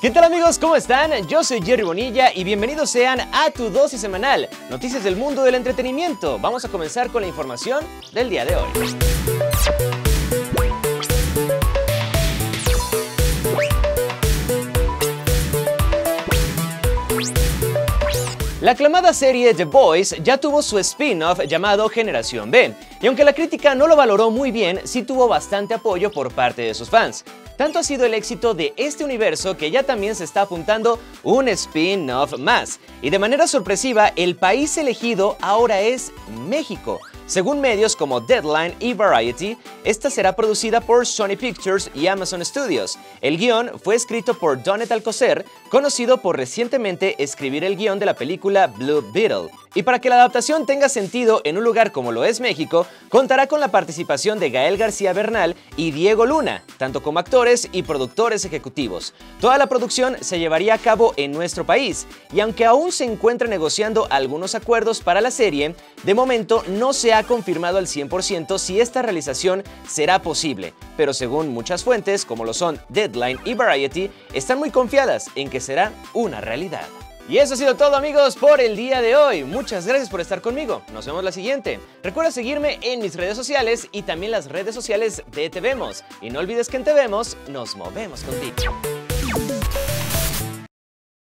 ¿Qué tal amigos? ¿Cómo están? Yo soy Jerry Bonilla y bienvenidos sean a tu dosis semanal, noticias del mundo del entretenimiento. Vamos a comenzar con la información del día de hoy. La aclamada serie The Boys ya tuvo su spin-off llamado Generación B, y aunque la crítica no lo valoró muy bien, sí tuvo bastante apoyo por parte de sus fans. Tanto ha sido el éxito de este universo que ya también se está apuntando un spin-off más. Y de manera sorpresiva, el país elegido ahora es México. Según medios como Deadline y Variety, esta será producida por Sony Pictures y Amazon Studios. El guion fue escrito por Donnet Alcocer, conocido por recientemente escribir el guion de la película Blue Beetle. Y para que la adaptación tenga sentido en un lugar como lo es México, contará con la participación de Gael García Bernal y Diego Luna, tanto como actores y productores ejecutivos. Toda la producción se llevaría a cabo en nuestro país, y aunque aún se encuentra negociando algunos acuerdos para la serie, de momento no se ha confirmado al 100% si esta realización será posible, pero según muchas fuentes, como lo son Deadline y Variety, están muy confiadas en que será una realidad. Y eso ha sido todo amigos por el día de hoy. Muchas gracias por estar conmigo. Nos vemos la siguiente. Recuerda seguirme en mis redes sociales y también las redes sociales de Te Vemos. Y no olvides que en Te Vemos nos movemos contigo.